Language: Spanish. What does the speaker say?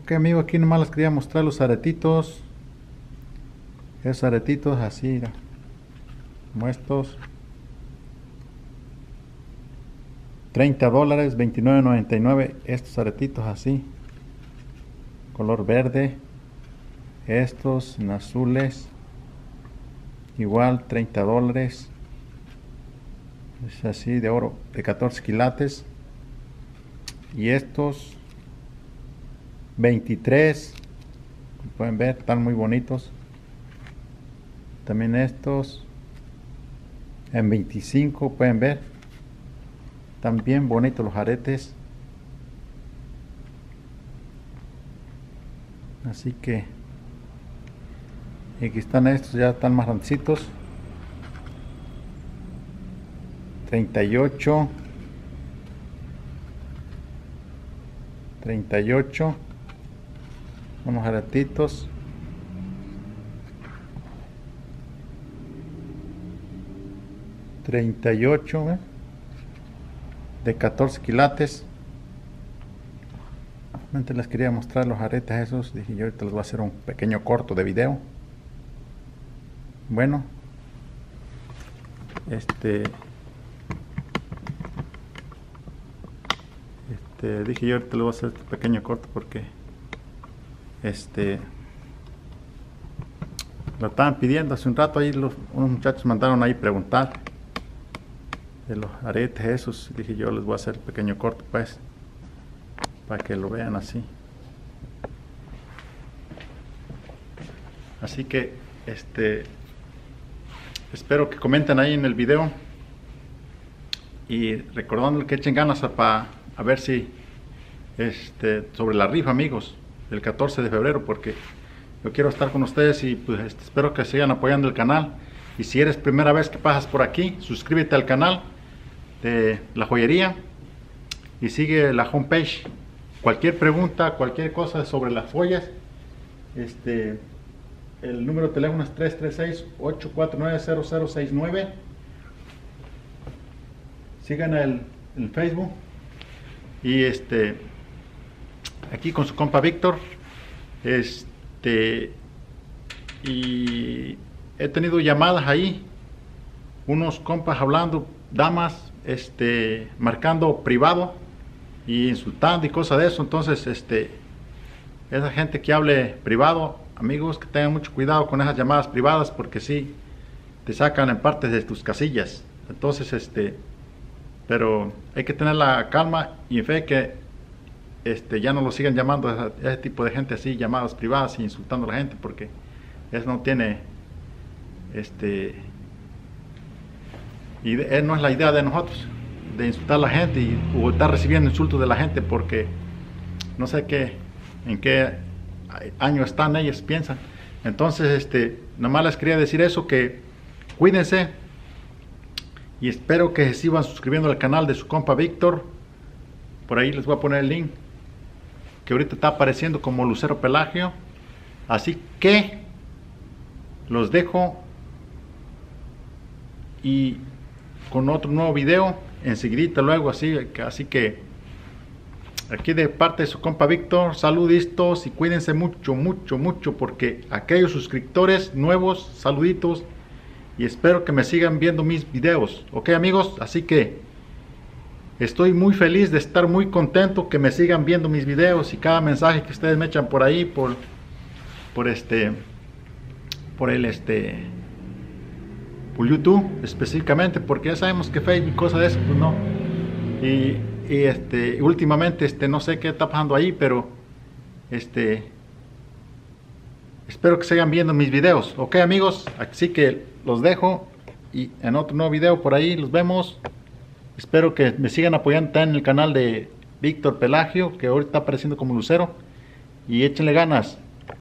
Ok amigo, aquí nomás les quería mostrar los aretitos. Esos aretitos así, mira. como estos. 30 dólares, 29.99 estos aretitos así. Color verde. Estos en azules. Igual 30 dólares. Es así de oro de 14 quilates. Y estos 23 pueden ver están muy bonitos. También estos. En 25 pueden ver. Bien bonitos los aretes. Así que aquí están estos ya están más grandecitos. 38 38 unos aretitos. Treinta y ocho ¿eh? de 14 quilates. Antes les quería mostrar los aretes esos. Dije yo ahorita les voy a hacer un pequeño corto de video. Bueno este este dije yo ahorita les voy a hacer este pequeño corto porque este lo estaban pidiendo hace un rato ahí los, unos muchachos mandaron ahí preguntar de los aretes esos dije yo les voy a hacer un pequeño corto pues para que lo vean así. Así que este espero que comenten ahí en el video y recordando que echen ganas para a ver si este sobre la rifa amigos el 14 de febrero porque yo quiero estar con ustedes y pues este, espero que sigan apoyando el canal. Y si eres primera vez que pasas por aquí, suscríbete al canal de la joyería y sigue la homepage. Cualquier pregunta, cualquier cosa sobre las joyas, este, el número de teléfono es 336-849-0069. Sigan el, el Facebook y este aquí con su compa Víctor. Este, y he tenido llamadas ahí, unos compas hablando, damas, este, marcando privado y insultando y cosas de eso. Entonces, este, esa gente que hable privado, amigos, que tengan mucho cuidado con esas llamadas privadas porque sí, te sacan en partes de tus casillas. Entonces, este, pero hay que tener la calma y fe que este, ya no lo sigan llamando a ese tipo de gente así, llamadas privadas y insultando a la gente, porque eso no tiene, este, y no es la idea de nosotros, de insultar a la gente y, o estar recibiendo insultos de la gente, porque no sé qué, en qué año están ellos, piensan. Entonces, este, nomás les quería decir eso, que cuídense y espero que se sigan suscribiendo al canal de su compa Víctor. Por ahí les voy a poner el link que ahorita está apareciendo como Lucero Pelagio. Así que los dejo y con otro nuevo video enseguida luego así, así que aquí de parte de su compa Víctor, saluditos y cuídense mucho, mucho, mucho porque aquellos suscriptores nuevos, saluditos y espero que me sigan viendo mis videos, ok amigos, así que Estoy muy feliz de estar muy contento que me sigan viendo mis videos y cada mensaje que ustedes me echan por ahí, por, por este, por el este, por YouTube específicamente, porque ya sabemos que Facebook y cosas de eso, pues no. Y, y este, últimamente, este, no sé qué está pasando ahí, pero este, espero que sigan viendo mis videos, ok amigos, así que los dejo y en otro nuevo video por ahí los vemos. Espero que me sigan apoyando en el canal de Víctor Pelagio, que ahorita está apareciendo como Lucero. Y échenle ganas.